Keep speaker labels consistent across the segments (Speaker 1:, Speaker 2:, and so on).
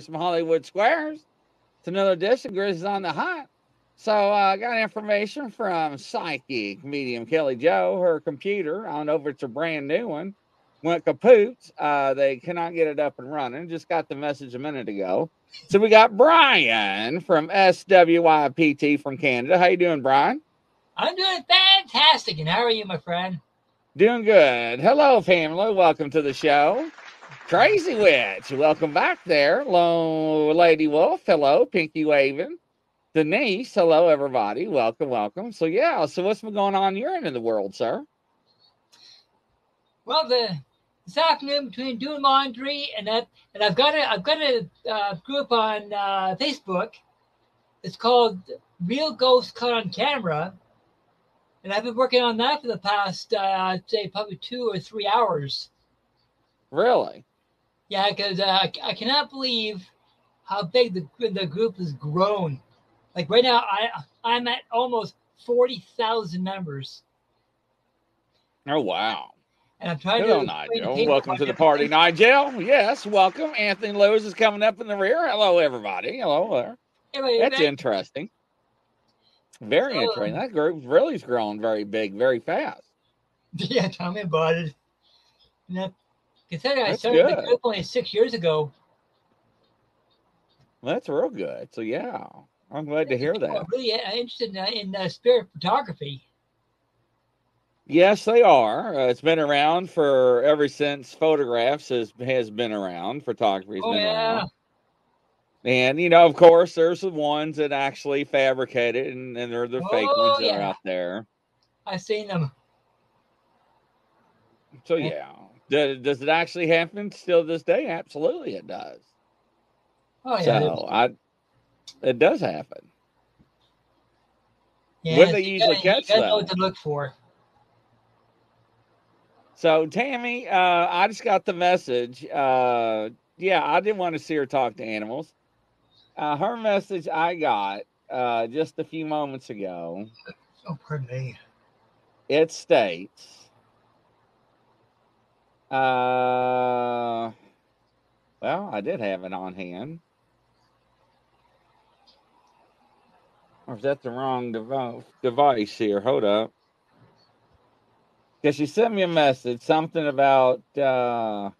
Speaker 1: Some Hollywood Squares. It's another edition. Grizzlies on the Hunt. So uh, I got information from psychic medium Kelly Joe. Her computer, I don't know if it's a brand new one, went kaput. Uh, they cannot get it up and running. Just got the message a minute ago. So we got Brian from SWYPT from Canada. How you doing, Brian?
Speaker 2: I'm doing fantastic. And how are you, my friend?
Speaker 1: Doing good. Hello, family. Welcome to the show. Crazy Witch, welcome back there. Hello, Lady Wolf. Hello, Pinky Waving. Denise, hello, everybody. Welcome, welcome. So, yeah, so what's been going on your end of the world, sir?
Speaker 2: Well, the this afternoon between doing laundry and that, and I've got a I've got a uh, group on uh, Facebook. It's called Real Ghosts Caught on Camera, and I've been working on that for the past uh, I'd say probably two or three hours.
Speaker 1: Really?
Speaker 2: Yeah, because uh, I cannot believe how big the the group has grown. Like right now, I I'm at almost forty thousand members.
Speaker 1: Oh wow!
Speaker 2: And I'm trying
Speaker 1: Hello,
Speaker 2: to.
Speaker 1: Nigel. Welcome to the party, Nigel. Yes, welcome. Anthony Lewis is coming up in the rear. Hello, everybody. Hello there.
Speaker 2: Anyway,
Speaker 1: That's
Speaker 2: that-
Speaker 1: interesting. Very
Speaker 2: So,
Speaker 1: interesting. That group really is growing very big, very fast.
Speaker 2: Yeah, tell me about it. And that, considering I
Speaker 1: That's
Speaker 2: started the
Speaker 1: good.
Speaker 2: group only six years ago.
Speaker 1: That's real good. So yeah, I'm glad to hear that.
Speaker 2: Really uh, interested in, uh, in uh, spirit photography.
Speaker 1: Yes, they are. Uh, it's been around for ever since photographs has has been around. Photography's
Speaker 2: Oh
Speaker 1: been
Speaker 2: yeah,
Speaker 1: around. And you know, of course, there's the ones that actually fabricate it, and, and they're the fake
Speaker 2: Oh,
Speaker 1: ones that are out there.
Speaker 2: I've seen them.
Speaker 1: So
Speaker 2: Yeah.
Speaker 1: Does, does it actually happen still this day? Absolutely, it does.
Speaker 2: Oh yeah,
Speaker 1: So I, it does happen.
Speaker 2: yeah.
Speaker 1: what they usually
Speaker 2: gotta- you
Speaker 1: catch,
Speaker 2: gotta know what to look for.
Speaker 1: So Tammy, uh, I just got the message. Uh, yeah, I didn't want to see her talk to animals. Uh, her message I got uh, just a few moments ago.
Speaker 2: Oh, pardon me.
Speaker 1: It states, uh, well, I did have it on hand. Or is that the wrong devo- device here? Hold up. Because she sent me a message, something about, uh,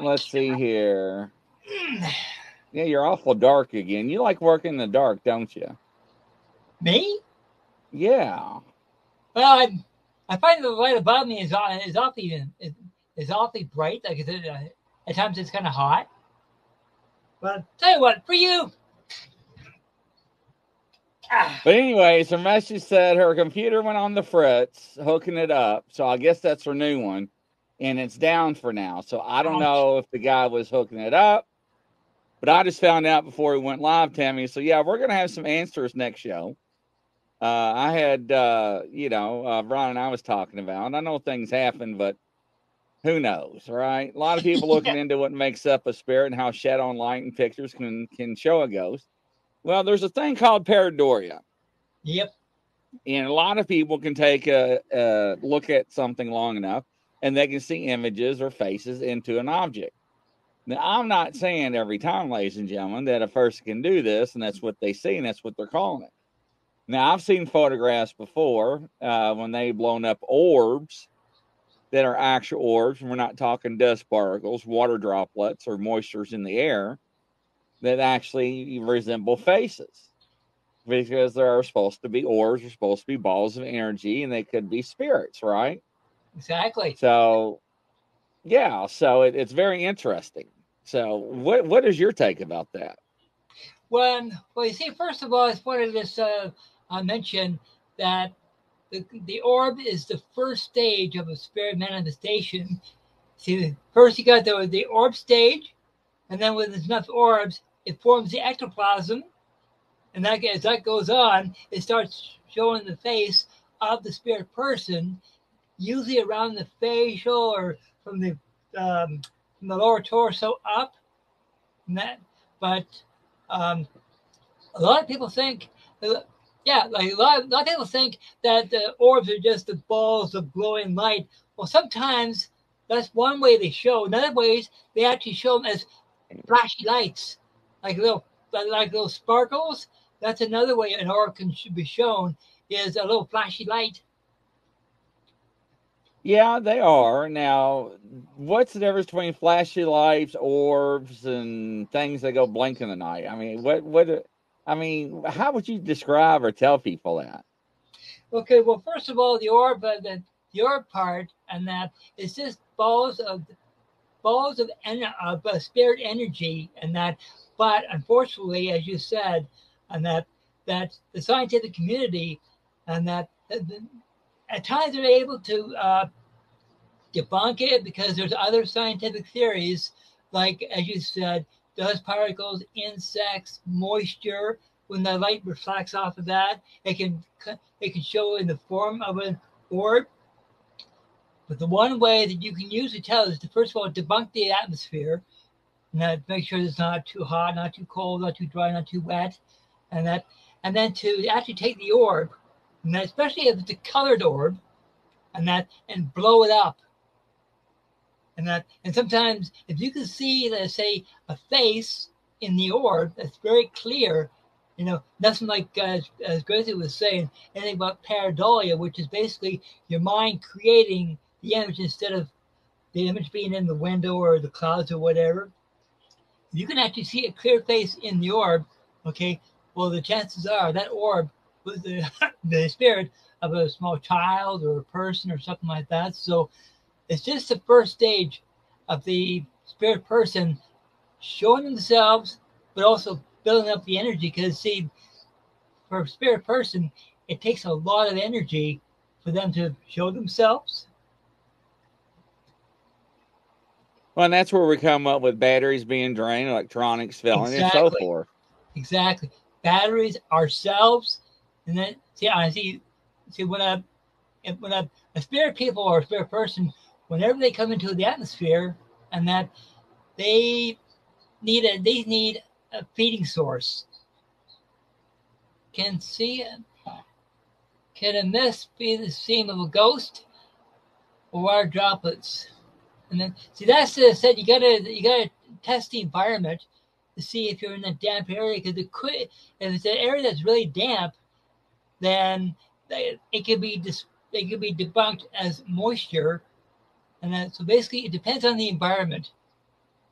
Speaker 1: let's see here. Yeah, you're awful dark again. You like working in the dark, don't you?
Speaker 2: Me?
Speaker 1: Yeah.
Speaker 2: Well, I, I find the light above me is aw- is awfully is, is awfully bright. Like it's, uh, at times it's kind of hot. But tell you what, for you. Ah,
Speaker 1: But anyways, her message said her computer went on the fritz, hooking it up. So I guess that's her new one, and it's down for now. So I don't
Speaker 2: Ouch.
Speaker 1: know if the guy was hooking it up, but I just found out before we went live, Tammy. So yeah, we're gonna have some answers next show. Uh, I had, uh, you know, uh, Brian and I was talking about. and I know things happen, but who knows, right? A lot of people looking into what makes up a spirit and how shadow and light and pictures can can show a ghost. Well, there's a thing called pareidolia
Speaker 2: yep.
Speaker 1: and a lot of people can take a, a look at something long enough and they can see images or faces into an object now i'm not saying every time ladies and gentlemen that a person can do this and that's what they see and that's what they're calling it now i've seen photographs before uh, when they've blown up orbs that are actual orbs and we're not talking dust particles water droplets or moistures in the air that actually resemble faces because there are supposed to be orbs, are supposed to be balls of energy, and they could be spirits, right?
Speaker 2: Exactly.
Speaker 1: So, yeah, so it, it's very interesting. So, what what is your take about that?
Speaker 2: When well, you see, first of all, it's just of this uh, uh, mention that the, the orb is the first stage of a spirit manifestation. See, first you got the the orb stage, and then when there's enough orbs, it forms the ectoplasm, and that as that goes on, it starts showing the face of the spirit person, usually around the facial or from the um, from the lower torso up. That, but um, a lot of people think, yeah, like a lot, a lot of people think that the orbs are just the balls of glowing light. Well, sometimes that's one way they show. In other ways they actually show them as flashy lights, like little like little sparkles. That's another way an orb can be shown is a little flashy light.
Speaker 1: Yeah, they are. Now, what's the difference between flashy lights, orbs, and things that go blink in the night? I mean, what what I mean, how would you describe or tell people that?
Speaker 2: Okay, well, first of all, the orb, uh, the, the orb part, and that is just balls of balls of, en- of uh, spirit energy, and that. But unfortunately, as you said, and that that the scientific community, and that, that at times they're able to uh, debunk it because there's other scientific theories, like as you said, dust particles, insects, moisture. When the light reflects off of that, it can it can show in the form of an orb. But the one way that you can use usually tell is to first of all debunk the atmosphere, and that make sure it's not too hot, not too cold, not too dry, not too wet, and that and then to actually take the orb, and that especially if it's a colored orb, and that and blow it up and that and sometimes if you can see let's say a face in the orb that's very clear you know nothing like uh, as gracie was saying anything about pareidolia which is basically your mind creating the image instead of the image being in the window or the clouds or whatever. You can actually see a clear face in the orb okay? Well the chances are that orb was the, the spirit of a small child or a person or something like that. So it's just the first stage of the spirit person showing themselves, but also building up the energy. Because, see, for a spirit person, it takes a lot of energy for them to show themselves.
Speaker 1: Well, and that's where we come up with batteries being drained, electronics failing, exactly. and so forth.
Speaker 2: Exactly. Batteries, ourselves, and then see, I see, see when a when a, a spirit people or a spirit person whenever they come into the atmosphere and that they need a they need a feeding source. Can see can a mist be the seam of a ghost or are droplets? And then see that's the said you gotta you gotta test the environment to see if you're in a damp area because it could if it's an area that's really damp, then it could be dis, it could be debunked as moisture and then, so basically, it depends on the environment,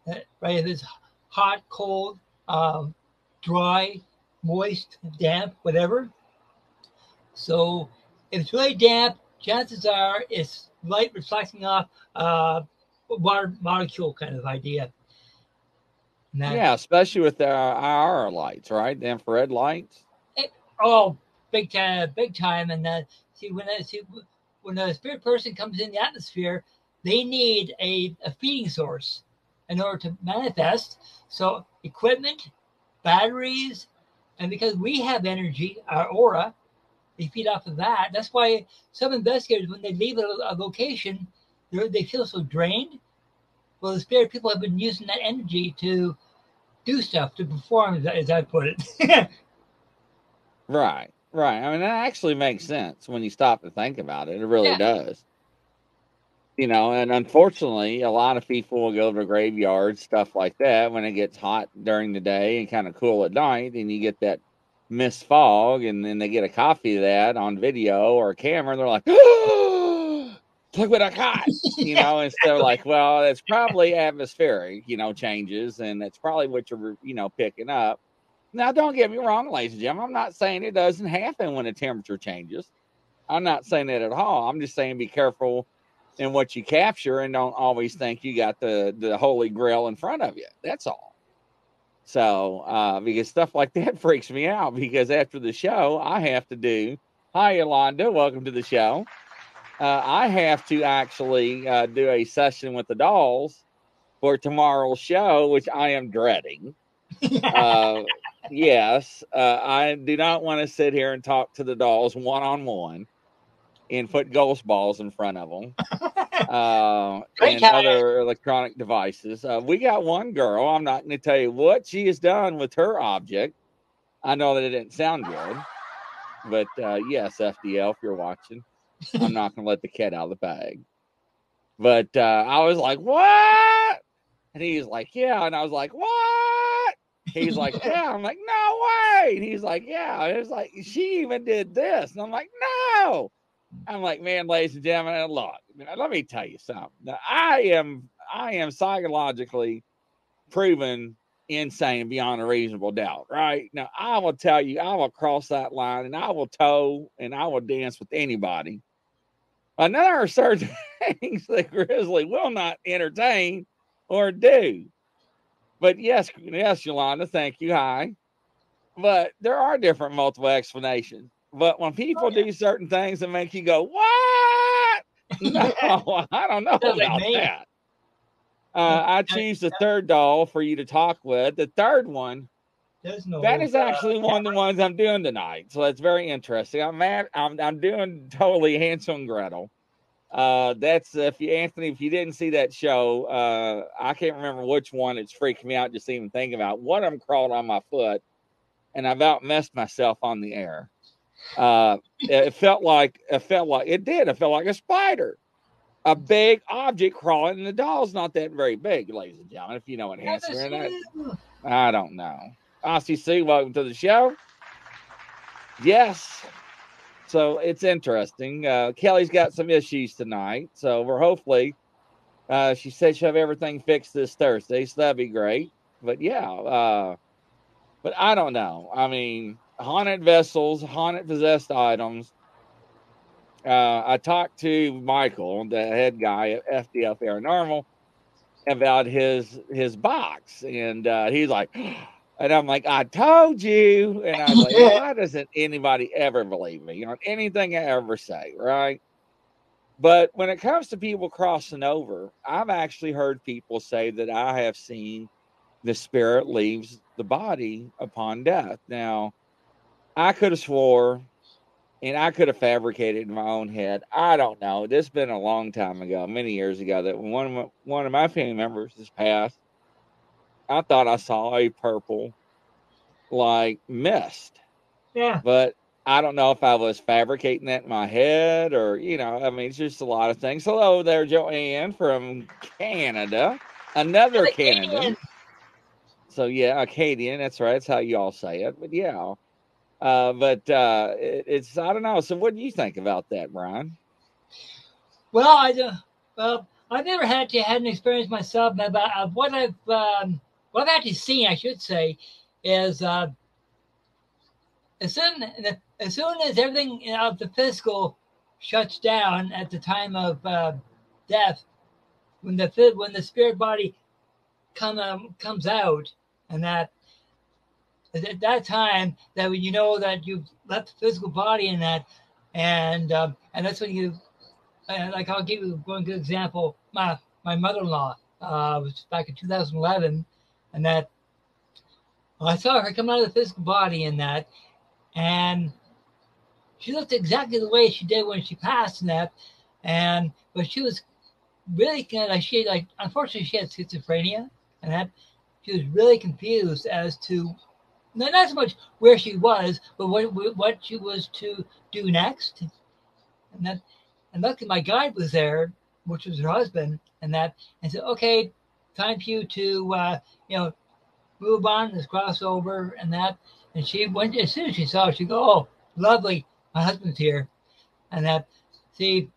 Speaker 2: right? If it's hot, cold, um, dry, moist, damp, whatever. So if it's really damp, chances are it's light reflecting off uh, water molecule kind of idea.
Speaker 1: That, yeah, especially with the IR lights, right? The infrared lights.
Speaker 2: It, oh, big time, big time. And then see when I see when a spirit person comes in the atmosphere, they need a, a feeding source in order to manifest. So, equipment, batteries, and because we have energy, our aura, they feed off of that. That's why some investigators, when they leave a, a location, they feel so drained. Well, the spirit people have been using that energy to do stuff, to perform, as I put it.
Speaker 1: right, right. I mean, that actually makes sense when you stop to think about it. It really yeah. does you know, and unfortunately, a lot of people will go to graveyards, stuff like that, when it gets hot during the day and kind of cool at night, and you get that mist fog, and then they get a copy of that on video or camera, and they're like, oh, "Look what I got," you know, and so like, well, it's probably atmospheric, you know, changes, and that's probably what you're, you know, picking up. Now, don't get me wrong, ladies and gentlemen. I'm not saying it doesn't happen when the temperature changes. I'm not saying that at all. I'm just saying be careful and what you capture and don't always think you got the the holy grail in front of you. That's all. So uh because stuff like that freaks me out because after the show i have to do hi yolanda welcome to the show. Uh, i have to actually uh, do a session with the dolls for tomorrow's show which i am dreading. Uh, yes uh, i do not want to sit here and talk to the dolls one-on-one and put ghost balls in front of them uh, and other electronic devices. Uh, we got one girl. I'm not going to tell you what she has done with her object. I know that it didn't sound good, but uh, yes, FDL, if you're watching, I'm not going to let the cat out of the bag. But uh, I was like, what? And he's like, yeah. And I was like, what? He's like, yeah. I'm like, no way. And he's like, yeah. And it's like, she even did this. And I'm like, no. I'm like, man, ladies and gentlemen, look, let me tell you something. Now, I am, I am psychologically proven insane beyond a reasonable doubt, right? Now, I will tell you, I will cross that line and I will toe and I will dance with anybody. But there are certain things that Grizzly will not entertain or do. But yes, yes, Yolanda, thank you. Hi. But there are different multiple explanations. But when people oh, yeah. do certain things that make you go, what? No, I don't know about that. Uh, I choose the third doll for you to talk with. The third one, no, that is actually uh, one of the ones I'm doing tonight. So that's very interesting. I'm mad. I'm, I'm doing totally Hansel and Gretel. Uh, that's if you Anthony, if you didn't see that show, uh, I can't remember which one. It's freaking me out just even thinking about. One of them crawled on my foot, and I about messed myself on the air. Uh, it felt like it felt like it did. It felt like a spider, a big object crawling, and the doll's not that very big, ladies and gentlemen. If you know what answer that, I don't know. RCC, welcome to the show. Yes, so it's interesting. Uh, Kelly's got some issues tonight, so we're hopefully. Uh, she said she'll have everything fixed this Thursday, so that'd be great. But yeah, uh, but I don't know. I mean, haunted vessels, haunted possessed items. Uh, I talked to Michael, the head guy at FDF Paranormal, about his his box, and uh, he's like. And I'm like, I told you. And I was like, why doesn't anybody ever believe me on anything I ever say? Right. But when it comes to people crossing over, I've actually heard people say that I have seen the spirit leaves the body upon death. Now, I could have swore and I could have fabricated in my own head. I don't know. This has been a long time ago, many years ago, that one of my, one of my family members has passed I thought I saw a purple like mist.
Speaker 2: Yeah.
Speaker 1: But I don't know if I was fabricating that in my head or, you know, I mean, it's just a lot of things. Hello there, Joanne from Canada, another Canadian. So, yeah, Acadian. That's right. That's how you all say it. But, yeah. Uh, but uh, it, it's, I don't know. So, what do you think about that, Brian?
Speaker 2: Well, I, uh, well, I've never had to had an experience myself, but uh, what I've um, what I've actually seen, I should say, is uh, as soon as soon as everything of the physical shuts down at the time of uh, death, when the when the spirit body come um, comes out, and that at that time that when you know that you've left the physical body in that, and um, and that's when you, like I'll give you one good example. My my mother-in-law uh, was back in 2011 and that well, I saw her come out of the physical body in that, and she looked exactly the way she did when she passed in that, and but she was really kind of like she like unfortunately she had schizophrenia, and that she was really confused as to not, not so much where she was, but what what she was to do next, and that and luckily my guide was there, which was her husband, and that and said, okay, time for you to uh, you know, move on this crossover and that. And she went as soon as she saw it, she go, Oh, lovely, my husband's here. And that see,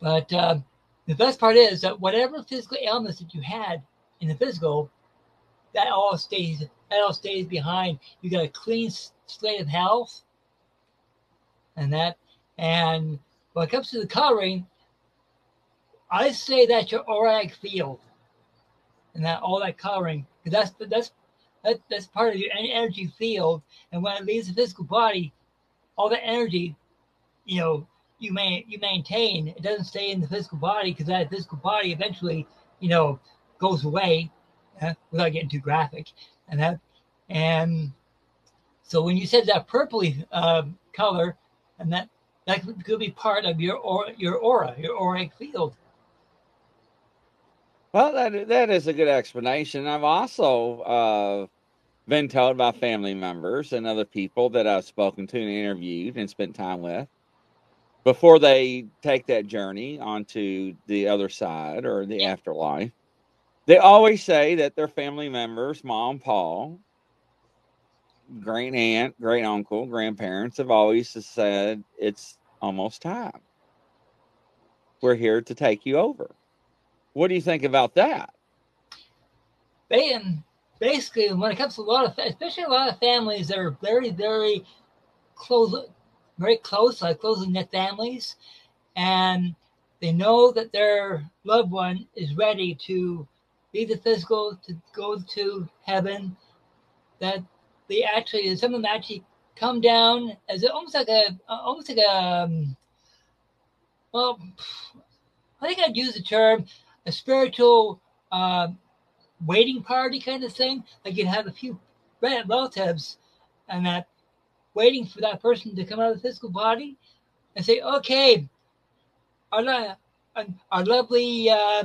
Speaker 2: but uh, the best part is that whatever physical ailments that you had in the physical, that all stays that all stays behind. You got a clean slate of health, and that. And when it comes to the coloring, I say that's your auric field and that all that coloring because that's that's that, that's part of your energy field and when it leaves the physical body all the energy you know you may you maintain it doesn't stay in the physical body because that physical body eventually you know goes away uh, without getting too graphic and that and so when you said that purpley uh, color and that that could be part of your aura, your aura your auric field
Speaker 1: well, that that is a good explanation. I've also uh, been told by family members and other people that I've spoken to and interviewed and spent time with before they take that journey onto the other side or the afterlife, they always say that their family members, mom, Paul, great aunt, great uncle, grandparents have always said it's almost time. We're here to take you over. What do you think about that?
Speaker 2: And basically, when it comes to a lot of, especially a lot of families that are very, very close, very close, like close knit families, and they know that their loved one is ready to leave the physical to go to heaven. That they actually, some of them actually come down as almost like a, almost like a, um, well, I think I'd use the term a spiritual uh, waiting party kind of thing. Like you'd have a few relatives and that waiting for that person to come out of the physical body and say, okay, our, our lovely uh,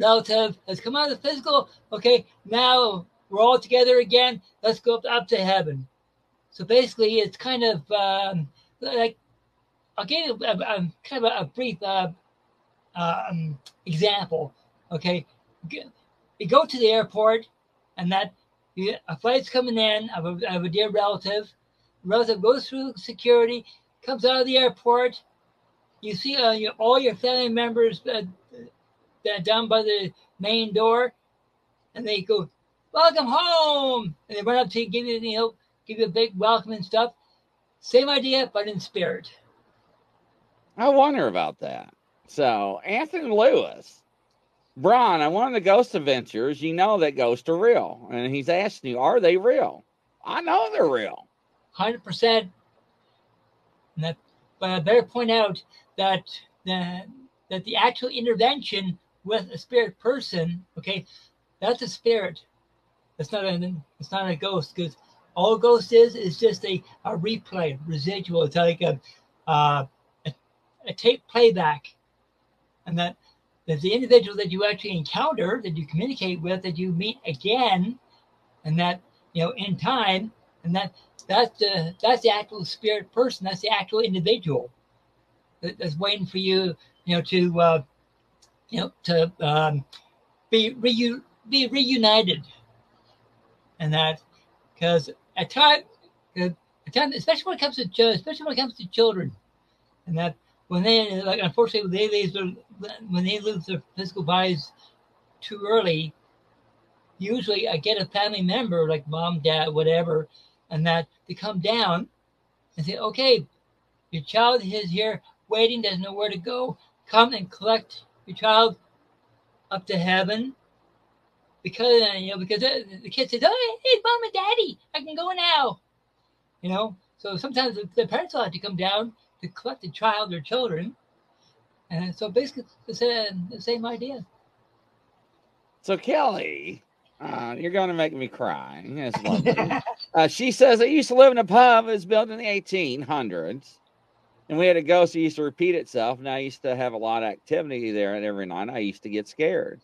Speaker 2: relative has come out of the physical. Okay, now we're all together again. Let's go up, up to heaven. So basically, it's kind of um, like I'll give you a, a, kind of a, a brief uh, um, example. Okay, you go to the airport, and that you, a flight's coming in of a, of a dear relative. Relative goes through security, comes out of the airport. You see uh, all your family members uh, down by the main door, and they go, "Welcome home!" And they run up to you, give you, you know, give you a big welcome and stuff. Same idea, but in spirit.
Speaker 1: I wonder about that. So Anthony Lewis, Brian, on one of the ghost adventures, you know that ghosts are real, and he's asking you, "Are they real?" I know they're real.
Speaker 2: Hundred percent. But I better point out that the that the actual intervention with a spirit person, okay, that's a spirit. It's not a it's not a ghost because all ghost is is just a, a replay, residual. It's like a, uh, a, a tape playback and that that the individual that you actually encounter, that you communicate with, that you meet again, and that you know in time, and that that's the that's the actual spirit person, that's the actual individual that, that's waiting for you, you know, to uh, you know to um, be reu- be reunited, and that because at time, at time, especially when it comes to especially when it comes to children, and that when they like unfortunately they lose their when they lose their physical bodies too early, usually I get a family member like mom, dad, whatever, and that they come down and say, okay, your child is here waiting, doesn't know where to go. Come and collect your child up to heaven. Because you know, because the kid says, "Oh, hey, mom and daddy, I can go now." You know, so sometimes the parents will have to come down to collect the child or children. And so basically, it's the same idea.
Speaker 1: So, Kelly, uh, you're going to make me cry. That's lovely. uh, she says, I used to live in a pub. It was built in the 1800s. And we had a ghost that used to repeat itself. And I used to have a lot of activity there. And every night I used to get scared.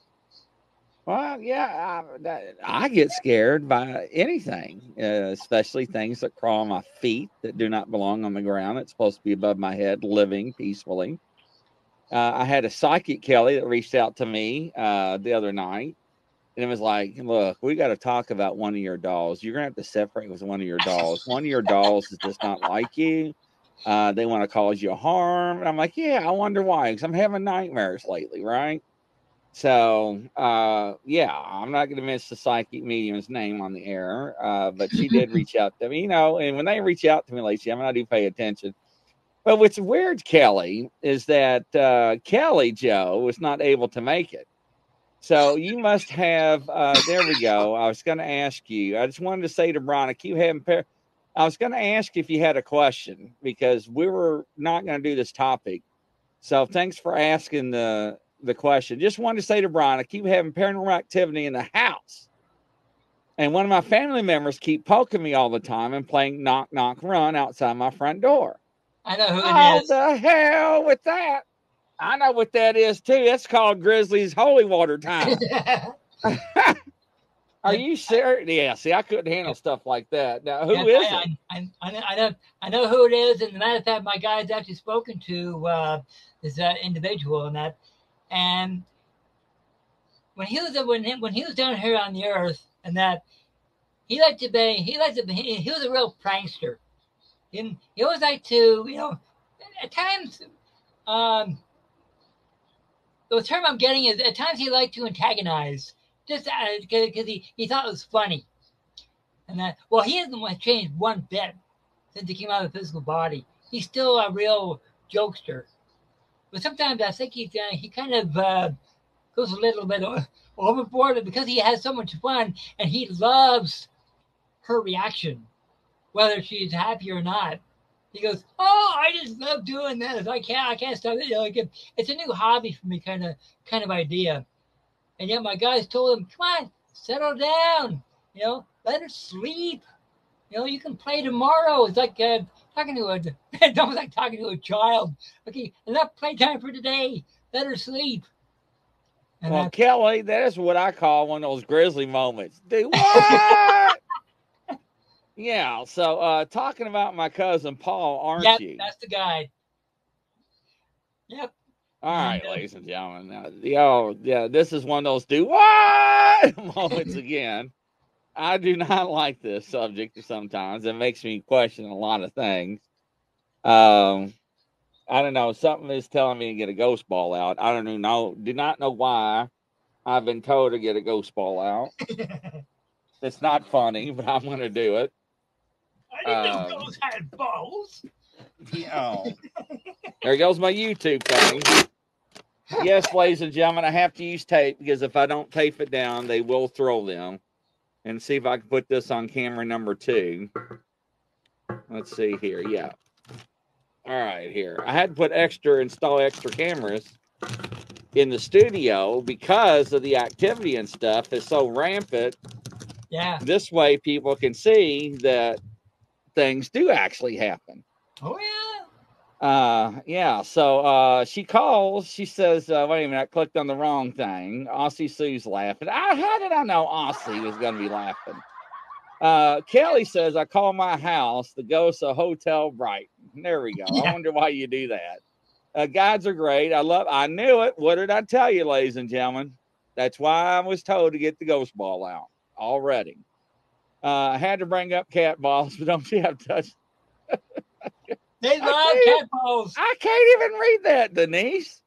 Speaker 1: Well, yeah, I, I get scared by anything, uh, especially things that crawl on my feet that do not belong on the ground. It's supposed to be above my head, living peacefully. Uh, I had a psychic Kelly that reached out to me uh, the other night, and it was like, "Look, we got to talk about one of your dolls. You're gonna have to separate with one of your dolls. One of your dolls is just not like you. Uh, they want to cause you harm." And I'm like, "Yeah, I wonder why? Because I'm having nightmares lately, right?" So, uh, yeah, I'm not going to miss the psychic medium's name on the air, uh, but she did reach out to me, you know. And when they reach out to me, Lacey, I mean, I do pay attention. But what's weird, Kelly, is that uh, Kelly Joe was not able to make it. So you must have. Uh, there we go. I was going to ask you. I just wanted to say to Brian, I keep having. Par- I was going to ask if you had a question because we were not going to do this topic. So thanks for asking the the question. Just wanted to say to Brian, I keep having paranormal activity in the house. And one of my family members keep poking me all the time and playing knock knock run outside my front door.
Speaker 2: I know who it
Speaker 1: oh,
Speaker 2: is.
Speaker 1: the hell with that. I know what that is too. That's called Grizzly's holy water time. Are you serious? Yeah. See, I couldn't handle stuff like that. Now, who
Speaker 2: Yeah,
Speaker 1: is
Speaker 2: I,
Speaker 1: it?
Speaker 2: I, I, I, know, I know who it is, and the matter of fact, my guy's actually spoken to uh, this uh, individual and that, and when he was when he, when he was down here on the earth, and that he liked to be he liked to be he, he was a real prankster. He, he always liked to you know at times um the term I'm getting is at times he liked to antagonize just because he, he thought it was funny. And that, well, he hasn't changed one bit since he came out of the physical body. He's still a real jokester. But sometimes I think he's, uh, he kind of uh, goes a little bit overboard because he has so much fun and he loves her reaction, whether she's happy or not. He goes, "Oh, I just love doing this. I can't, I can't stop it. You know, like it, it's a new hobby for me, kind of, kind of idea." And yet my guys told him, "Come on, settle down. You know, let her sleep. You know, you can play tomorrow." It's like uh, talking to a, it's almost like talking to a child. Okay, enough playtime for today. Let her sleep. And
Speaker 1: Well,
Speaker 2: I-
Speaker 1: Kelly, that is what I call one of those grizzly moments. Do what? yeah. So, uh, talking about my cousin Paul, aren't
Speaker 2: yep,
Speaker 1: you?
Speaker 2: that's the guy. Yep.
Speaker 1: All right, ladies and gentlemen. Now, yo, yeah, this is one of those do what moments again. I do not like this subject sometimes. It makes me question a lot of things. Um, I don't know. Something is telling me to get a ghost ball out. I don't know. Do not know why. I've been told to get a ghost ball out. It's not funny, but I'm going to do it.
Speaker 2: I didn't
Speaker 1: Um,
Speaker 2: know those had balls.
Speaker 1: Yeah. there goes my YouTube thing. Yes, ladies and gentlemen, I have to use tape because if I don't tape it down, they will throw them. And see if I can put this on camera number two. Let's see here. Yeah. All right, here. I had to put extra, install extra cameras in the studio because of the activity and stuff is so rampant.
Speaker 2: Yeah.
Speaker 1: This way, people can see that things do actually happen.
Speaker 2: Oh yeah.
Speaker 1: Uh, yeah. So uh, she calls. She says, uh, "Wait a minute, I clicked on the wrong thing." Aussie Sue's laughing. I, how did I know Aussie was going to be laughing? Uh, Kelly says, "I call my house the ghost of Hotel bright There we go. I wonder why you do that. Uh, guides are great. I love. I knew it. What did I tell you, ladies and gentlemen? That's why I was told to get the ghost ball out already. Uh, I had to bring up cat balls, but don't you have touch?
Speaker 2: They love balls.
Speaker 1: I can't even read that, Denise.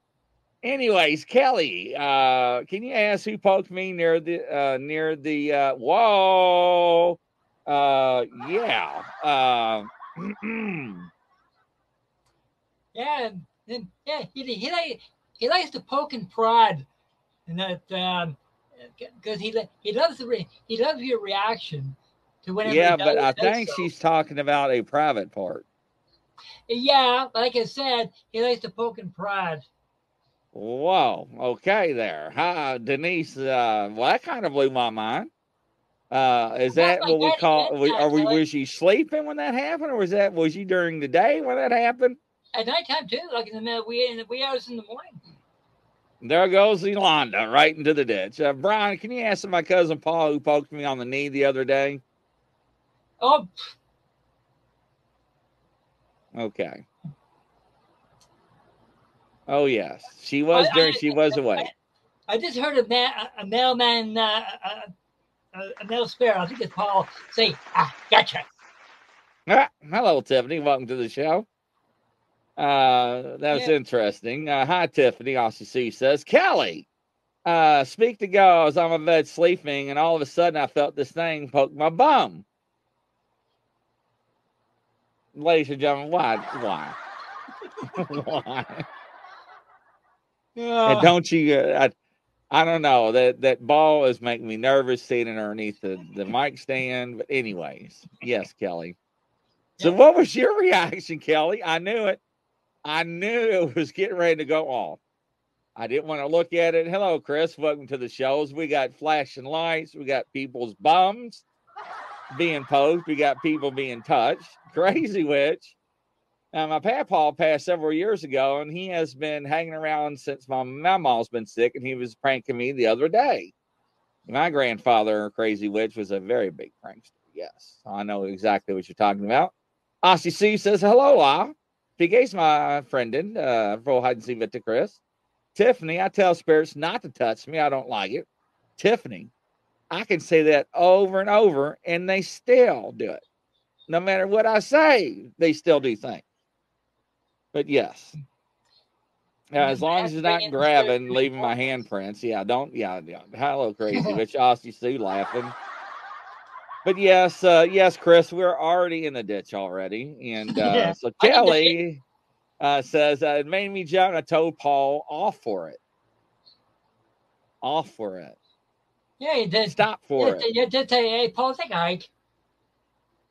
Speaker 1: Anyways, Kelly, uh, can you ask who poked me near the uh, near the uh, wall? Uh, yeah. Uh,
Speaker 2: Yeah, and, yeah, he he like he likes to poke and prod, and that um, because he he loves the re, he loves your reaction to whenever. he
Speaker 1: yeah, but I think
Speaker 2: so.
Speaker 1: she's talking about a private part.
Speaker 2: Yeah, like I said, he likes to poke and prod.
Speaker 1: Whoa. Okay, there. Hi, Denise. Uh, well, that kind of blew my mind. Uh, is that what we call? we- Are we? Was she sleeping when that happened, or was that was she during the day when that happened?
Speaker 2: At nighttime too, like in the middle, we in the wee hours in the morning.
Speaker 1: There goes Yolanda right into the ditch. Uh, Brian, can you ask my cousin Paul who poked me on the knee the other day?
Speaker 2: Oh,
Speaker 1: Okay. Oh yes, she was
Speaker 2: I-
Speaker 1: during.
Speaker 2: I-
Speaker 1: She was away.
Speaker 2: I just heard a man, a mailman, uh, a, a, mail sparrow. I think it's Paul say, "Ah, gotcha."
Speaker 1: Ah, hello, Tiffany. Welcome to the show. Uh, that was
Speaker 2: Yeah.
Speaker 1: interesting. Uh, hi, Tiffany. Also, C says Kelly. Uh, speak to go. I was on my bed sleeping, and all of a sudden, I felt this thing poke my bum. Ladies and gentlemen, why? Why? why? And
Speaker 2: Uh,
Speaker 1: don't you? Uh, I, I don't know that that ball is making me nervous sitting underneath the the mic stand. But anyways, yes, Kelly. So what was your reaction, Kelly? I knew it. I knew it was getting ready to go off. I didn't want to look at it. Hello, Chris. Welcome to the shows. We got flashing lights. We got people's bums being posed. We got people being touched. Crazy witch. Now, my papa passed several years ago, and he has been hanging around since my mama's been sick, and he was pranking me the other day. My grandfather, Crazy Witch, was a very big prankster. Yes, I know exactly what you're talking about. Aussie C says, hello, La. PK's my friend in uh, for hide and seek with Chris. Tiffany, I tell spirits not to touch me. I don't like it. Tiffany, I can say that over and over, and they still do it. No matter what I say, they still do things. But yes, yeah, as long as it's not grabbing, leaving my handprints. Yeah, don't. Yeah, yeah. Hello, crazy, which Aussie Sue laughing. But yes, uh, yes, Chris, we're already in the ditch already, and uh, yeah, so Kelly uh, says uh, it made me jump. I told Paul off for it, off for it.
Speaker 2: Yeah, he did.
Speaker 1: Stop for
Speaker 2: it. You did say, "Hey, Paul, take a hike."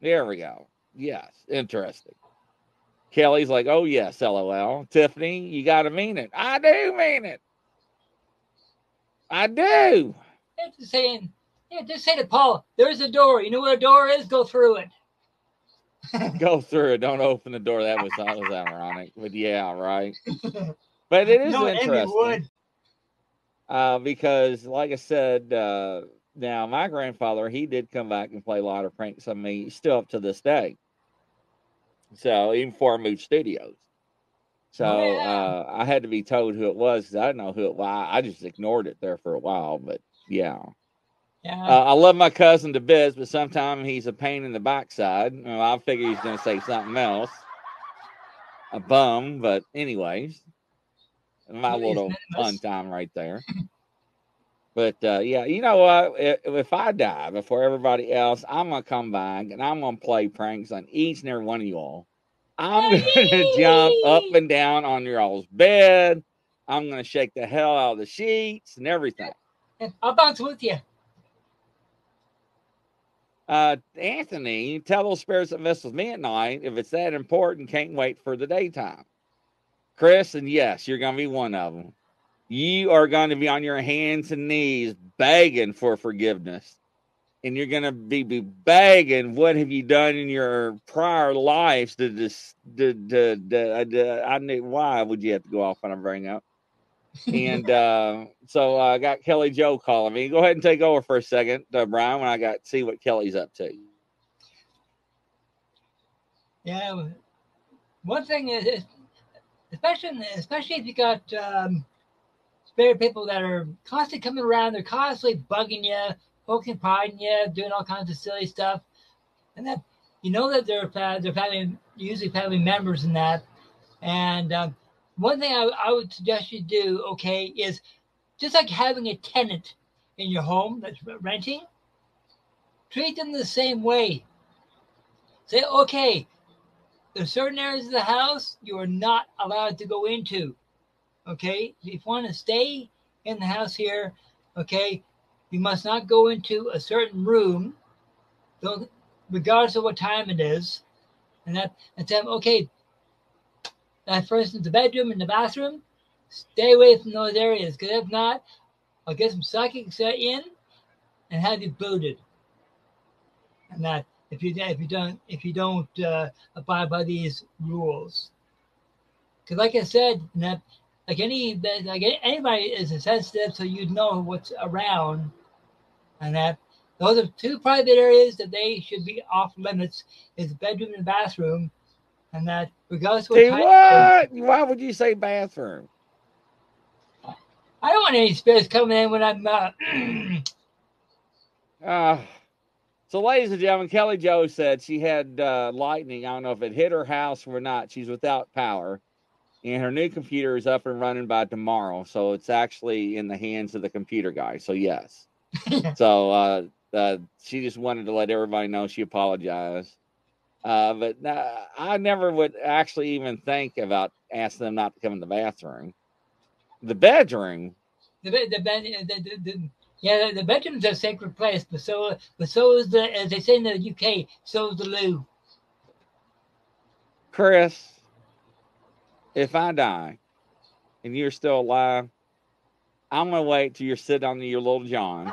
Speaker 1: There we go. Yes, interesting. Kelly's like, oh, yes, lol. Tiffany, you got to mean it. I do mean it. I do.
Speaker 2: Just saying, yeah, just say to Paul, there's a door. You know where a door is? Go through it.
Speaker 1: Go through it. Don't open the door. That was that was ironic. But yeah, right. But it is no, interesting. Uh, because, like I said, uh, now my grandfather, he did come back and play a lot of pranks on me, still up to this day. So even for Mood Studios. So yeah. uh, I had to be told who it was because I didn't know who it was. I just ignored it there for a while. But yeah. Yeah. Uh, I love my cousin to bits, but sometimes he's a pain in the backside. Well, I figure he's going to say something else. A bum, but anyways, my little fun time right there. But uh, yeah, you know what? If, if, I die before everybody else, I'm gonna come back and I'm gonna play pranks on each and every one of you all. I'm gonna jump up and down on your all's bed. I'm gonna shake the hell out of the sheets and everything.
Speaker 2: I'll bounce with you.
Speaker 1: Uh, Anthony, tell those spirits that mess with me at night if it's that important. Can't wait for the daytime. Chris, and yes, you're gonna be one of them you are going to be on your hands and knees begging for forgiveness. And you're going to be, be begging, what have you done in your prior lives to this? To, to, to, to, I knew why would you have to go off when I bring up? and uh, so uh, I got Kelly Joe calling me. Go ahead and take over for a second, uh, Brian, when I got see what Kelly's up to.
Speaker 2: Yeah, one thing is, especially especially if you got um, there are people that are constantly coming around. They're constantly bugging you, poking, prodding you, doing all kinds of silly stuff, and that you know that they're they're family, usually family members in that. And um, one thing I, I would suggest you do, okay, is just like having a tenant in your home that's renting, treat them the same way. Say, okay, there's certain areas of the house you are not allowed to go into. Okay, if you want to stay in the house here, okay, you must not go into a certain room, regardless of what time it is. And that, and tell them, okay, that for instance, the bedroom and the bathroom, stay away from those areas, because if not, I'll get some psychics in and have you booted. And that if you if you don't if you don't uh, abide by these rules, because like I said, that like any like anybody is sensitive, so you'd know what's around, and that those are two private areas that they should be off limits: is bedroom and bathroom, and that regardless
Speaker 1: of what. what? Why would you say bathroom?
Speaker 2: I don't want any spirits coming in when I'm. Uh,
Speaker 1: uh so, ladies and gentlemen, Kelly Joe said she had uh, lightning. I don't know if it hit her house or not. She's without power and her new computer is up and running by tomorrow. So it's actually in the hands of the computer guy. So yes. so uh, uh, she just wanted to let everybody know she apologized. Uh, but I never would actually even think about asking them not to come in the bathroom. The bedroom.
Speaker 2: The bed, the bed, the, the, the, yeah, the, the bedroom's a sacred place, but so, but so is the, as they say in the UK, so is the loo.
Speaker 1: Chris, if I die and you're still alive, I'm gonna wait till you're sitting on your little John,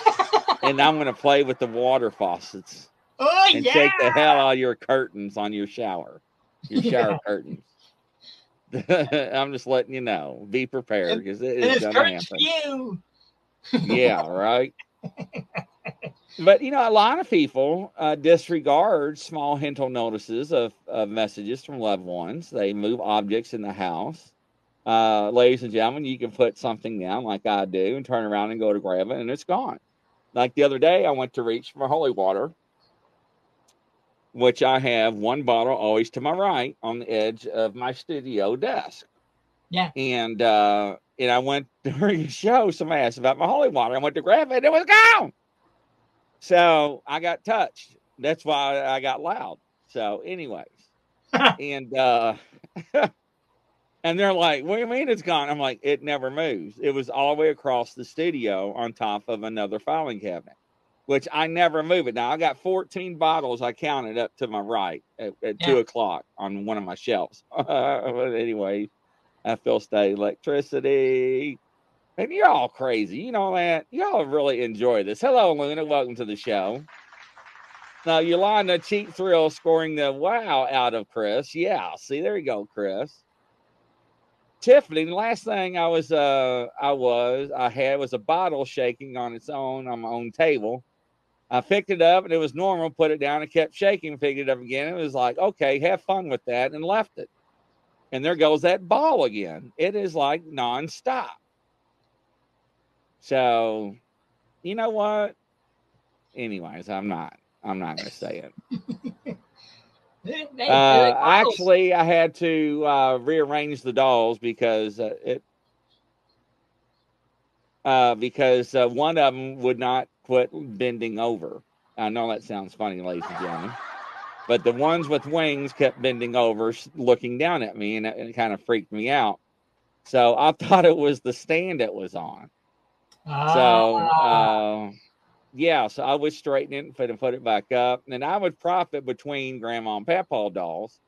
Speaker 1: and I'm gonna play with the water faucets
Speaker 2: oh,
Speaker 1: and
Speaker 2: yeah.
Speaker 1: take the hell out of your curtains on your shower, your shower yeah. curtains. I'm just letting you know. Be prepared because it is
Speaker 2: gonna happen. You.
Speaker 1: yeah, right. But you know, a lot of people uh, disregard small hintle notices of, of messages from loved ones. They move objects in the house. Uh, ladies and gentlemen, you can put something down like I do and turn around and go to grab it, and it's gone. Like the other day, I went to reach for holy water, which I have one bottle always to my right on the edge of my studio desk.
Speaker 2: Yeah.
Speaker 1: And uh, and I went during the show, somebody asked about my holy water. I went to grab it, and it was gone. So I got touched. That's why I got loud. So, anyways, and uh and they're like, What do you mean it's gone? I'm like, it never moves. It was all the way across the studio on top of another filing cabinet, which I never move it. Now I got 14 bottles I counted up to my right at, at
Speaker 2: Yeah.
Speaker 1: two o'clock on one of my shelves. but anyway, I feel state electricity. And you're all crazy. You know that. Y'all really enjoy this. Hello, Luna. Welcome to the show. Now, Yolanda Cheat Thrill scoring the wow out of Chris. Yeah, see, there you go, Chris. Tiffany, the last thing I was uh I was I had was a bottle shaking on its own on my own table. I picked it up and it was normal, put it down and kept shaking, picked it up again. It was like, okay, have fun with that, and left it. And there goes that ball again. It is like nonstop. So, you know what? Anyways, I'm not. I'm not going to say it. Uh, actually, I had to uh, rearrange the dolls because uh, it uh, because uh, one of them would not quit bending over. I know that sounds funny, ladies and gentlemen, but the ones with wings kept bending over, looking down at me, and it, it kind of freaked me out. So I thought it was the stand it was on. So
Speaker 2: Ah,
Speaker 1: uh, yeah, so I would straighten it and put, and put it back up. And I would prop it between grandma and papa dolls.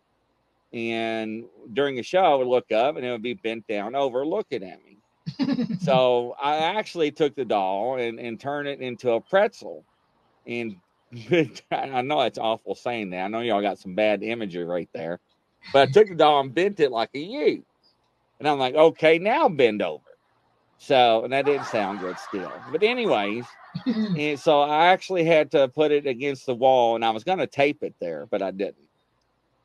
Speaker 1: And during the show, I would look up and it would be bent down over looking at me. So I actually took the doll and, and turned it into a pretzel. And I know it's awful saying that. I know y'all got some bad imagery right there. But I took the doll and bent it like a U. And I'm like, okay, now bend over. So, and that didn't sound good still. But, anyways, and so I actually had to put it against the wall and I was going to tape it there, but I didn't.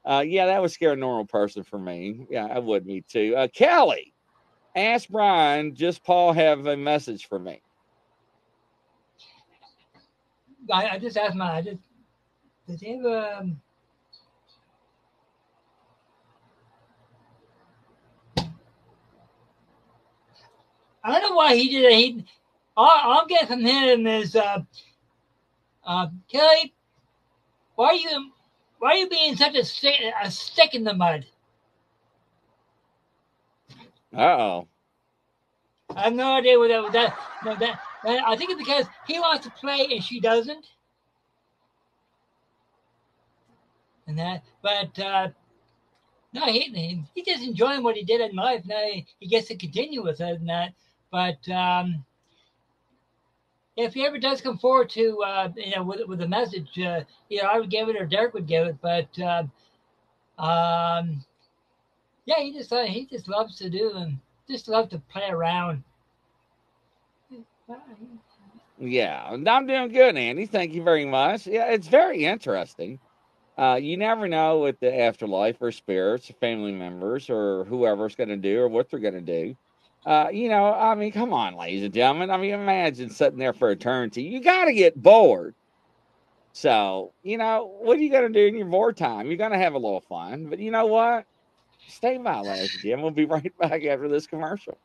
Speaker 1: Uh, yeah, that would scare a normal person for me. Yeah, I would me too. Uh, Kelly, ask Brian, just Paul have a message for me.
Speaker 2: I, I just asked my. I just does he have um, I don't know why he did it. He, all I'm getting from him is, uh, uh, Kelly, why are you, why are you being such a stick, a stick in the mud?
Speaker 1: Uh oh.
Speaker 2: I have no idea what that was. That, no, that, that, I think it's because he wants to play and she doesn't. And that, but uh, no, he, he he's just enjoying what he did in life. Now he, he gets to continue with it and that. But um, if he ever does come forward to uh, you know with with a message, uh, you know I would give it or Derek would give it. But uh, um, yeah, he just uh, he just loves to do and just love to play around.
Speaker 1: Yeah, and I'm doing good, Andy. Thank you very much. Yeah, it's very interesting. Uh, you never know with the afterlife or spirits family members or whoever's going to do or what they're going to do. Uh, you know, I mean, come on, ladies and gentlemen. I mean, imagine sitting there for eternity. You got to get bored. So, you know, what are you going to do in your board time? You're going to have a little fun. But you know what? Stay by, ladies and gentlemen. We'll be right back after this commercial.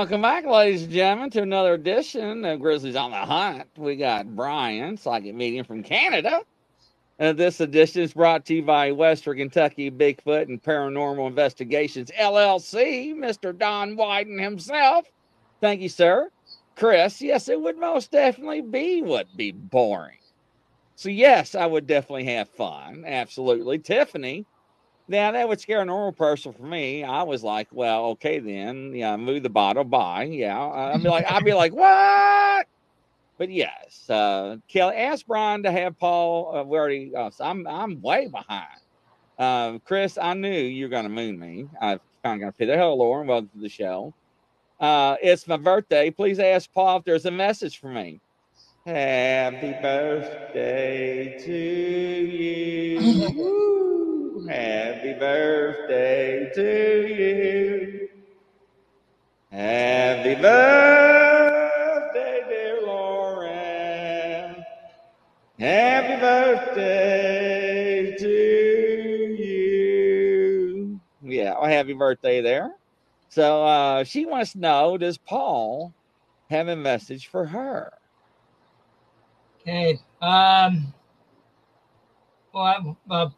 Speaker 1: Welcome back, ladies and gentlemen, to another edition of Grizzlies on the Hunt. We got Brian, psychic medium from Canada. Uh, this edition is brought to you by Western Kentucky Bigfoot and Paranormal Investigations LLC, Mr. Don Wyden himself. Thank you, sir. Chris, yes, it would most definitely be would be boring. So yes, I would definitely have fun. Absolutely. Tiffany, now that would scare a normal person for me. I was like, well, okay then. Yeah, move the bottle, bye. Yeah. I'd be like, I'd be like, what? But yes, uh, Kelly asked Brian to have Paul. Uh, we already. Uh, so I'm I'm way behind. Uh, Chris, I knew you were going to moon me. I kind of to pay the hell, Lauren. Welcome to the show. Uh, it's my birthday. Please ask Paul if there's a message for me. Happy birthday to you. Happy birthday to you. Happy birthday, dear Lauren. Happy birthday to you. Yeah, well, happy birthday there. So uh, she wants to know Does Paul have a message for her?
Speaker 2: Okay. Um, well, uh,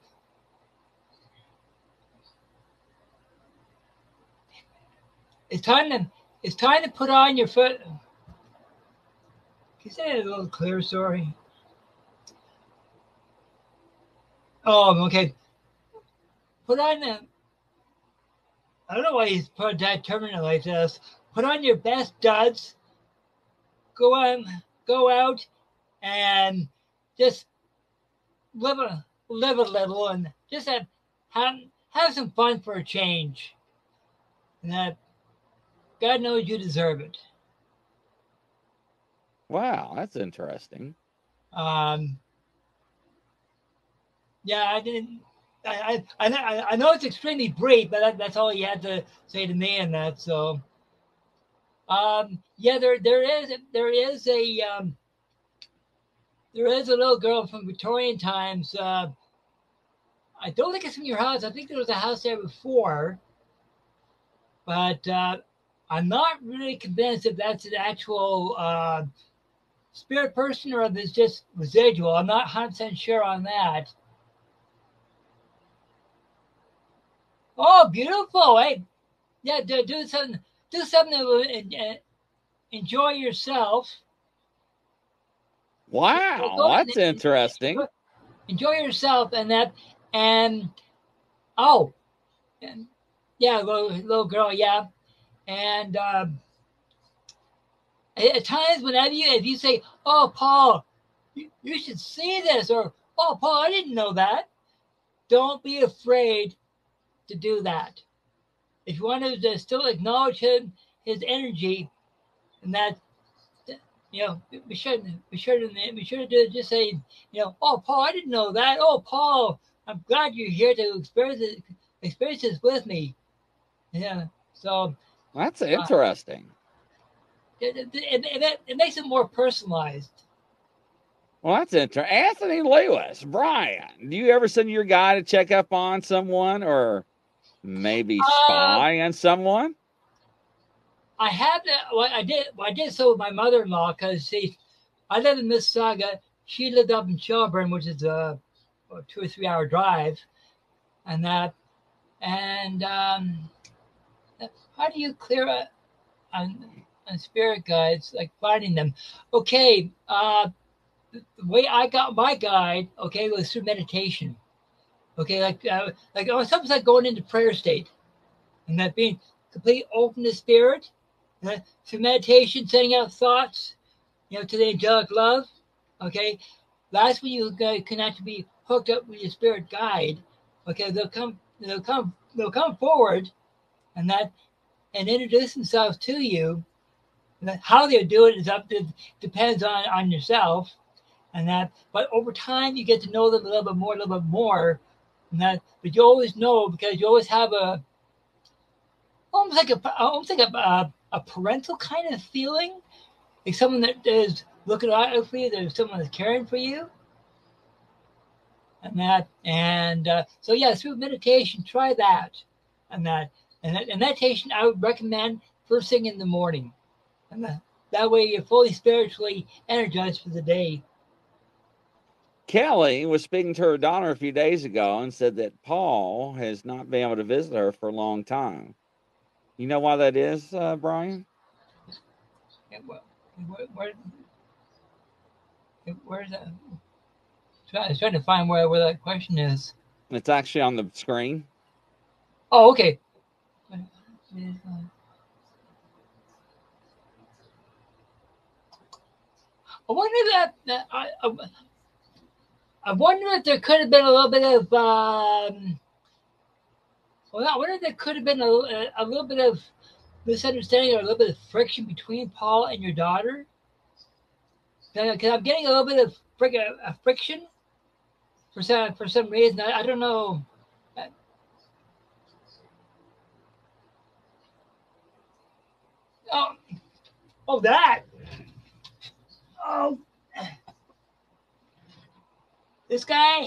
Speaker 2: It's time to it's time to put on your foot. Can you say it a little clearer? Sorry. Oh, okay. Put on the. I don't know why he's put that terminal like this. Put on your best duds. Go on, go out, and just live a live a little, and just have have, have some fun for a change. And that God knows you deserve it.
Speaker 1: Wow, that's interesting.
Speaker 2: Um, yeah, I didn't. I, I, I, I know it's extremely brief, but that, that's all he had to say to me in that. So, um, yeah, there there is there is a um, there is a little girl from Victorian times. Uh, I don't think it's in your house. I think there was a house there before, but uh, I'm not really convinced if that's an actual uh, spirit person or if it's just residual. I'm not 100% sure on that. Oh, beautiful. Hey, yeah, do, do something, do something that will enjoy yourself.
Speaker 1: Wow, that's interesting.
Speaker 2: Enjoy yourself and that, and oh, and yeah, little, little girl, yeah. And um, at times, whenever you, if you say, "Oh, Paul, you, you should see this," or "Oh, Paul, I didn't know that," don't be afraid to do that. If you want to still acknowledge him, his energy, and that you know, we should we should we should do just say, you know, oh Paul, I didn't know that. Oh Paul, I'm glad you're here to experience it, experience this with me. Yeah. So
Speaker 1: that's interesting.
Speaker 2: Uh, it, it, it, it, makes it more personalized.
Speaker 1: Well, that's interesting. Anthony Lewis, Brian, do you ever send your guy to check up on someone or maybe uh, spy uh, on someone?
Speaker 2: I have to, well, I did. Well, I did so with my mother-in-law because see, I live in Mississauga. She lived up in Shelburne, which is a, a two or three hour drive, and that, and um, how do you clear a, on, on spirit guides, like finding them? Okay, uh, the way I got my guide, okay, was through meditation. Okay, like uh, like oh, something's like going into prayer state, and that being complete open to spirit, uh, through meditation, sending out thoughts, you know, to the angelic love. Okay, that's when you can actually be hooked up with your spirit guide. Okay, they'll come, they'll come, they'll come forward, and that and introduce themselves to you. How they do it is up to depends on on yourself, and that. But over time, you get to know them a little bit more, a little bit more, and that. But you always know because you always have a almost like a almost like a a, a parental kind of feeling, like someone that is looking out for you. There's someone that's caring for you and that and uh, so yeah through meditation try that and that and, and meditation, I would recommend first thing in the morning. And that, that way you're fully spiritually energized for the day.
Speaker 1: Kelly was speaking to her daughter a few days ago and said that Paul has not been able to visit her for a long time. You know why that is, uh, Brian?
Speaker 2: Yeah, well, where, where, where's that? I was trying to find where, where that question is.
Speaker 1: It's actually on the screen.
Speaker 2: Oh, okay. I wonder that, that I, I, I wonder if there could have been a little bit of um, well, I wonder if there could have been a, a, little bit of misunderstanding or a little bit of friction between Paul and your daughter. Because I'm getting a little bit of fric- a friction for some for some reason. I, I don't know. Oh, oh, that. Oh, this guy.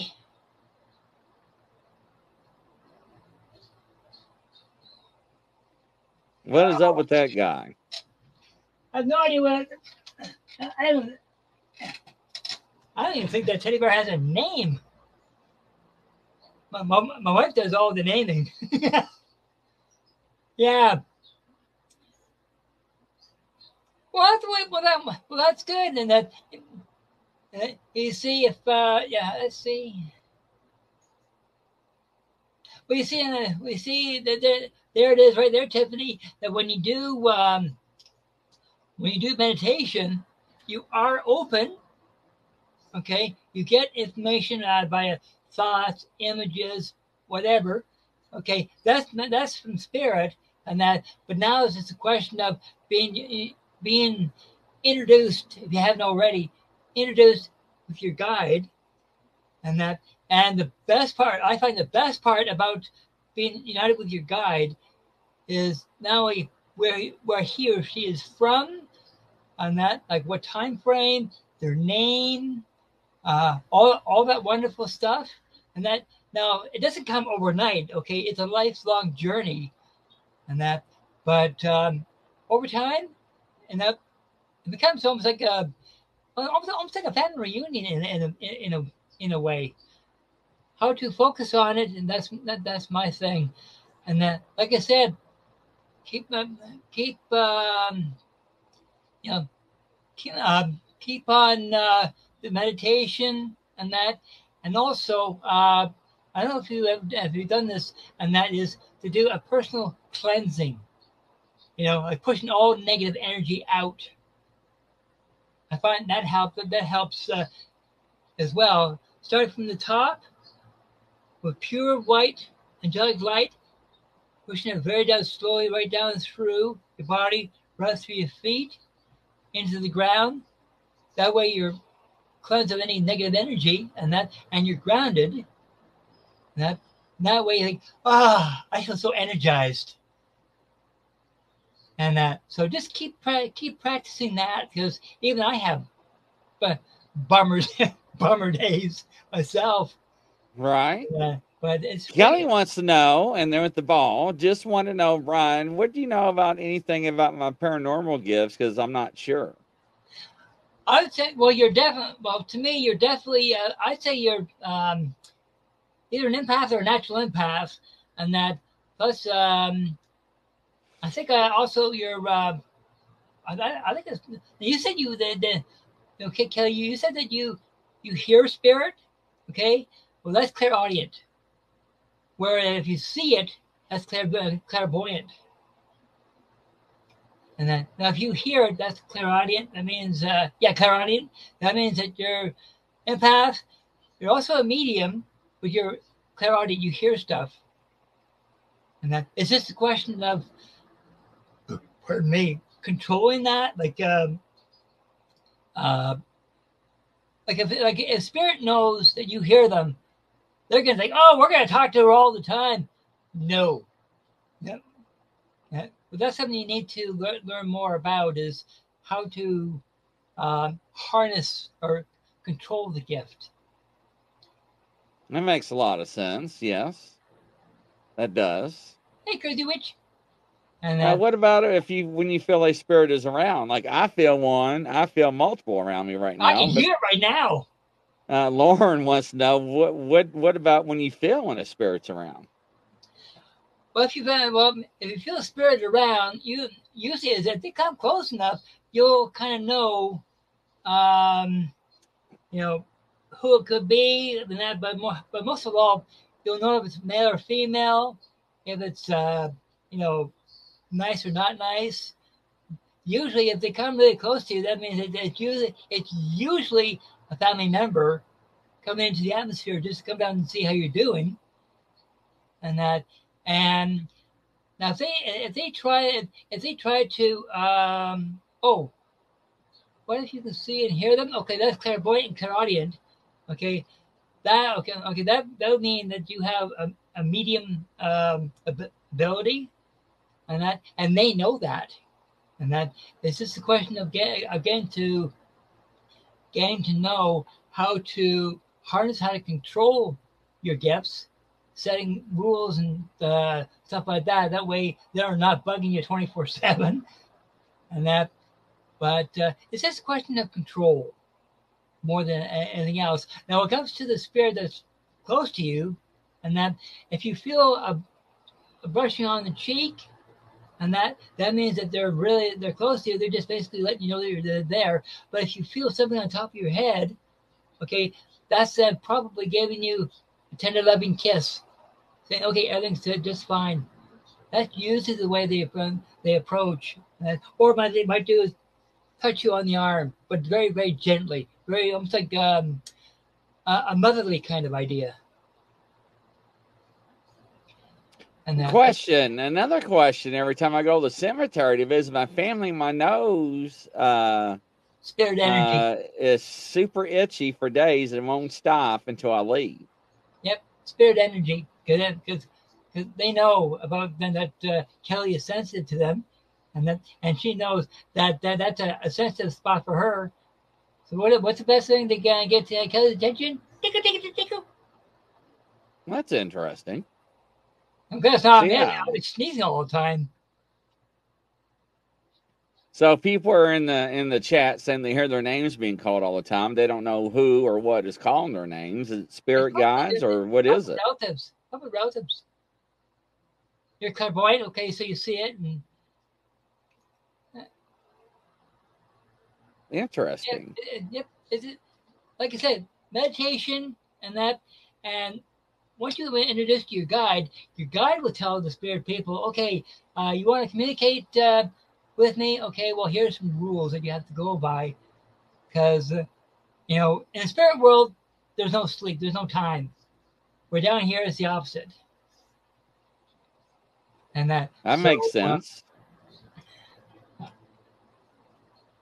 Speaker 1: What is up with that guy?
Speaker 2: I have no idea what. I don't. I don't even think that teddy bear has a name. My, my, my wife does all the naming. yeah. Well, that's well, that, well, that's good. And that you see if uh, yeah, let's see. We see uh, we see that there, there it is right there, Tiffany. That when you do um, when you do meditation, you are open. Okay, you get information uh, via thoughts, images, whatever. Okay, that's that's from spirit, and that. But now it's just a question of being being introduced, if you haven't already, introduced with your guide. And that and the best part, I find the best part about being united with your guide is not only where where he or she is from, and that, like what time frame, their name, uh, all all that wonderful stuff, and that now it doesn't come overnight. Okay, it's a lifelong journey, and that, but um, over time, and that it becomes almost like a almost, almost like a family reunion in, in a in a in a way. How to focus on it, and that's that, that's my thing. And that, like I said, keep um, keep um, you know keep, uh, keep on uh, the meditation and that, and also uh, I don't know if you have, have you done this, and that is to do a personal cleansing you know, like pushing all negative energy out. I find that helps. That helps uh, as well. Starting from the top with pure white angelic light, pushing it very down slowly, right down through your body, right through your feet, into the ground. That way you're cleansed of any negative energy, and that and you're grounded. And that that way you think, ah, oh, I feel so energized and uh, so just keep keep practicing that because even I have but bummers bummer days myself.
Speaker 1: Right.
Speaker 2: Uh, but it's
Speaker 1: Kelly wants to know, and they're at the ball. Just want to know, Brian, what do you know about anything about my paranormal gifts? Because I'm not sure.
Speaker 2: I would say, well, you're definitely, well, to me, you're definitely, uh, I'd say you're um, either an empath or a natural empath, and that plus um, I think uh, also your, uh, I, I think you said you the, the okay Kelly you, said that you you hear spirit, okay? Well, that's clairaudient. Where if you see it, that's clair, clairvoyant. And then now if you hear it, that's clairaudient. That means uh, yeah, clairaudient. That means that you're empath. You're also a medium, but you're clairaudient. You hear stuff. And that is this a question of pardon me, controlling that, like, um, uh, like if like if spirit knows that you hear them, they're gonna think, oh, we're gonna talk to her all the time. No, yeah, yeah. but that's something you need to le- learn more about is how to um, harness or control the gift.
Speaker 1: That makes a lot of sense. Yes, that does.
Speaker 2: Hey, crazy witch. And
Speaker 1: Now, what about if you when you feel a spirit is around? Like I feel one, I feel multiple around me right now.
Speaker 2: I can
Speaker 1: but-
Speaker 2: hear it right now.
Speaker 1: Uh, Lauren wants to know what what what about when you feel when a spirit's around?
Speaker 2: Well, if you feel well, if you feel a spirit around, you usually is if they come close enough, you'll kind of know, um, you know, who it could be. And that, but more, but most of all, you'll know if it's male or female, if it's uh, you know, nice or not nice. Usually, if they come really close to you, that means that it's usually it's usually a family member coming into the atmosphere just to come down and see how you're doing, and that and now if they if they try if, if they try to um oh what if you can see and hear them okay that's clairvoyant and clairaudient okay that okay okay that that would mean that you have a, a medium um ability and that and they know that and that it's just a question of getting again to getting to know how to harness how to control your gifts setting rules and uh, stuff like that. That way, they're not bugging you twenty four seven, and that. But uh, it's just a question of control more than anything else. Now, when it comes to the spirit that's close to you, and that if you feel a, a brushing on the cheek, and that that means that they're really they're close to you. They're just basically letting you know that you're they're there. But if you feel something on top of your head, okay, that's uh, probably giving you a tender loving kiss saying, okay, everything's just fine. That's usually the way they they approach. Or what they might do is touch you on the arm, but very, very gently, very almost like um, a motherly kind of idea. And that,
Speaker 1: Question, another question. Every time I go to the cemetery to visit my family, my nose uh,
Speaker 2: spirit energy.
Speaker 1: uh, is super itchy for days and won't stop until I leave.
Speaker 2: Yep, spirit energy, because they know about then that uh, Kelly is sensitive to them, and that and she knows that, that that's a, a sensitive spot for her. So what what's the best thing to get, get to Kelly's attention? Tickle, tickle, tickle.
Speaker 1: That's interesting.
Speaker 2: I'm gonna stop.
Speaker 1: Yeah.
Speaker 2: Yeah, I'm sneezing all the time.
Speaker 1: So people are in the in the chat saying they hear their names being called all the time. They don't know who or what is calling their names. Is it spirit guides or what is it?
Speaker 2: Relatives. Probably relatives. You're clairvoyant, okay, so you see it, and Yep,
Speaker 1: Interesting.
Speaker 2: it- yep. Is it like I said, meditation and that, and once you've been introduced to your guide, your guide will tell the spirit people, okay, uh, you want to communicate uh, with me? Okay, well, here's some rules that you have to go by, because uh, you know, in the spirit world, there's no sleep, there's no time. We're down here is the opposite, and that
Speaker 1: That
Speaker 2: so,
Speaker 1: makes sense.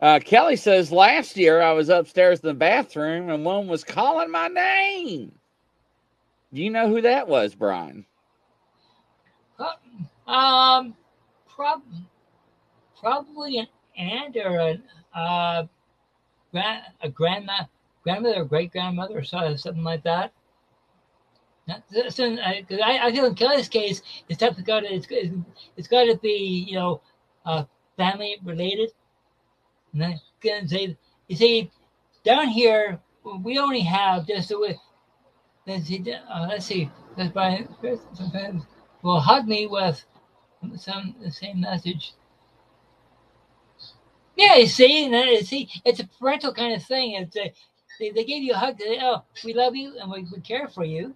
Speaker 1: Uh, Kelly says last year I was upstairs in the bathroom and one was calling my name. Do you know who that was, Brian?
Speaker 2: Um, prob- probably an aunt or a uh, grand a grandma, grandmother or great grandmother or something like that. Because I, I feel in Kelly's case, it's definitely got to it's, it's got to be you know uh, family related. And I can say you see down here we only have just a way. Let's see. Uh, let's see. That's by sometimes will hug me with some the same message. Yeah, you see, then, see, it's a parental kind of thing. It's a, they, they gave you a hug. They, oh, we love you and we, we care for you,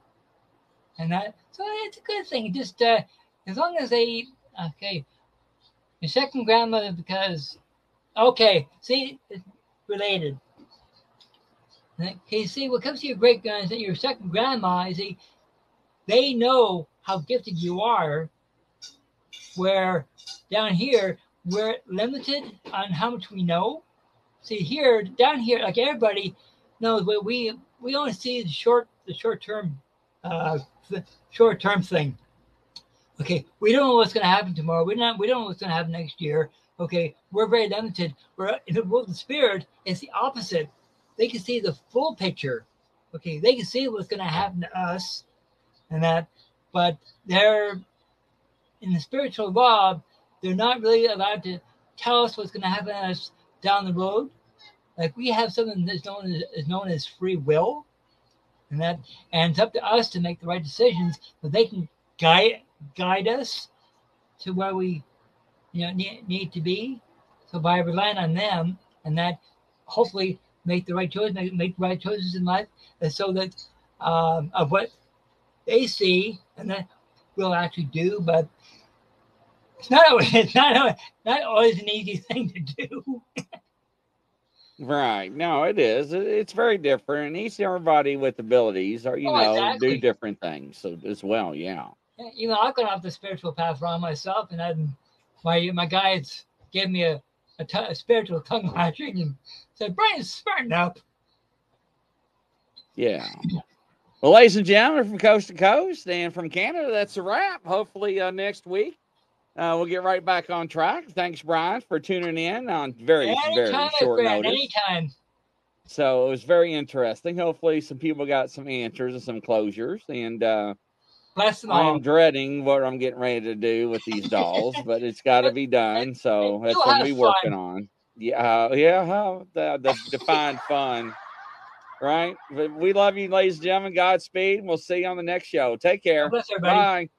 Speaker 2: and that. So it's a good thing. Just uh, as long as they okay, your second grandmother because okay, see, it's Okay, see, what comes to your great grand, your second grandma, is see, they know how gifted you are. Where down here, we're limited on how much we know. See here, down here, like everybody knows, we we, we only see the short the short term, uh, short term thing. Okay, we don't know what's going to happen tomorrow. We not we don't know what's going to happen next year. Okay, we're very limited. We're in the world of spirit. It's the opposite. They can see the full picture. Okay, they can see what's going to happen to us, and that. But they're in the spiritual law. they're not really allowed to tell us what's going to happen to us down the road. Like we have something that's known as is known as free will, and that and it's up to us to make the right decisions. But they can guide guide us to where we, you know, need, need to be. So by relying on them, and that hopefully make the right choice, make, make the right choices in life, and so that um, of what they see, and that we'll actually do. But it's not always, it's not not always an easy thing to do.
Speaker 1: Right. No, it is. It's very different. And each everybody with abilities are, you
Speaker 2: Oh,
Speaker 1: know,
Speaker 2: exactly.
Speaker 1: do different things. So as well, yeah.
Speaker 2: you know, I've gone off the spiritual path wrong myself, and then my my guides gave me a, a, t- a spiritual tongue lashing and said, "Brian's smarten up."
Speaker 1: Yeah. Well, ladies and gentlemen, from coast to coast and from Canada, that's a wrap. Hopefully, uh, next week uh, we'll get right back on track. Thanks, Brian, for tuning in on very, very
Speaker 2: Anytime, my
Speaker 1: short
Speaker 2: friend,
Speaker 1: notice.
Speaker 2: anytime.
Speaker 1: So it was very interesting. Hopefully, some people got some answers and some closures. And uh,
Speaker 2: Bless them
Speaker 1: I
Speaker 2: all.
Speaker 1: dreading what I'm getting ready to do with these dolls, but it's got to be done. So that's what
Speaker 2: we're
Speaker 1: working on. Yeah, uh, yeah, the, the defined fun, right? But we love you, ladies and gentlemen. Godspeed. And We'll see you on the next show. Take care.
Speaker 2: Bless.
Speaker 1: Bye.